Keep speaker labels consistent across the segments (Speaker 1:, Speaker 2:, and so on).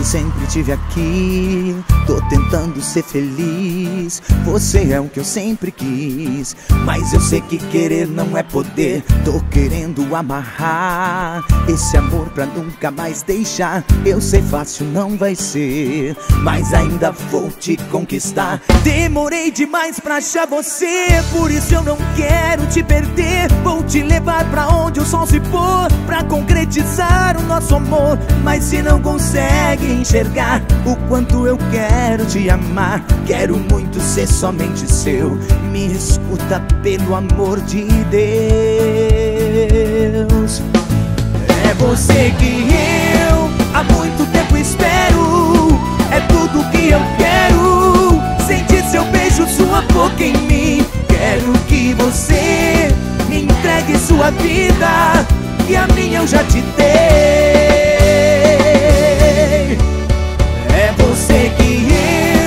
Speaker 1: que sempre tive aqui. Tô tentando ser feliz. Você é o que eu sempre quis. Mas eu sei que querer não é poder. Tô querendo amarrar esse amor pra nunca mais deixar. Eu sei fácil não vai ser. Mas ainda vou te conquistar. Demorei demais pra achar você. Por isso eu não quero te perder. Vou te levar pra onde o sol se pôr. Pra concretizar o nosso amor. Mas se não consegue enxergar o quanto eu quero te amar. Quero muito ser somente seu. Me escuta pelo amor de Deus. É você que eu há muito tempo espero. É tudo que eu quero. Sentir seu beijo, sua boca em mim. Quero que você me entregue sua vida. E a minha eu já te dei. É você que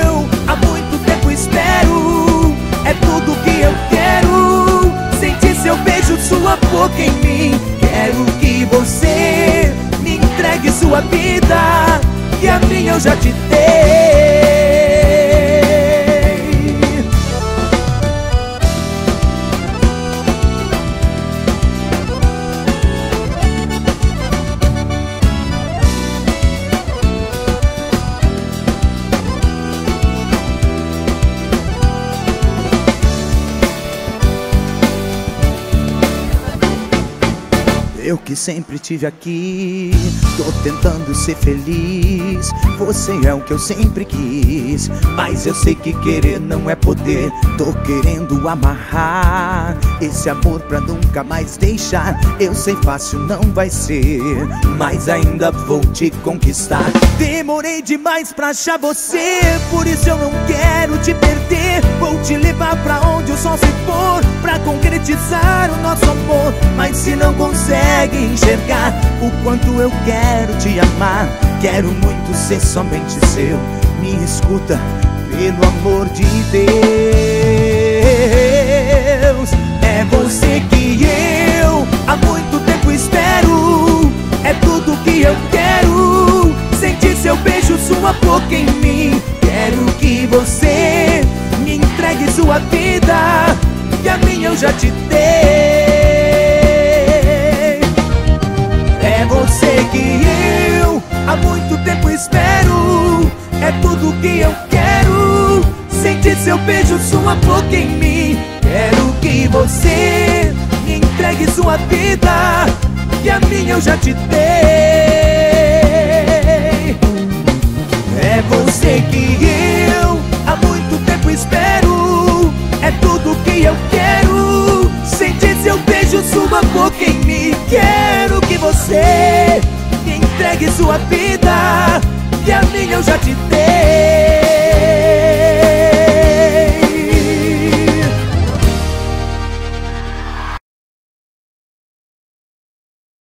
Speaker 1: eu há muito tempo espero. É tudo que eu quero. Sentir seu beijo, sua boca em mim. Quero que você me entregue sua vida. E a minha eu já te dei. Eu que sempre tive aqui, tô tentando ser feliz. Você é o que eu sempre quis, mas eu sei que querer não é poder. Tô querendo amarrar esse amor pra nunca mais deixar. Eu sei fácil não vai ser, mas ainda vou te conquistar. Demorei demais pra achar você, por isso eu não quero te perder. Vou te levar pra onde o sol se concretizar o nosso amor. Mas se não consegue enxergar o quanto eu quero te amar. Quero muito ser somente seu. Me escuta, pelo amor de Deus. É você que eu há muito tempo espero. É tudo que eu quero. Sentir seu beijo, sua boca em mim. Quero que você eu já te dei. É você que eu há muito tempo espero. É tudo que eu quero. Sentir seu beijo, sua boca em mim. Quero que você me entregue sua vida. E a minha eu já te dei. É você que eu há muito tempo espero. É tudo que eu quero. Boca em mim. Quero que você entregue sua vida. E a minha eu já te dei.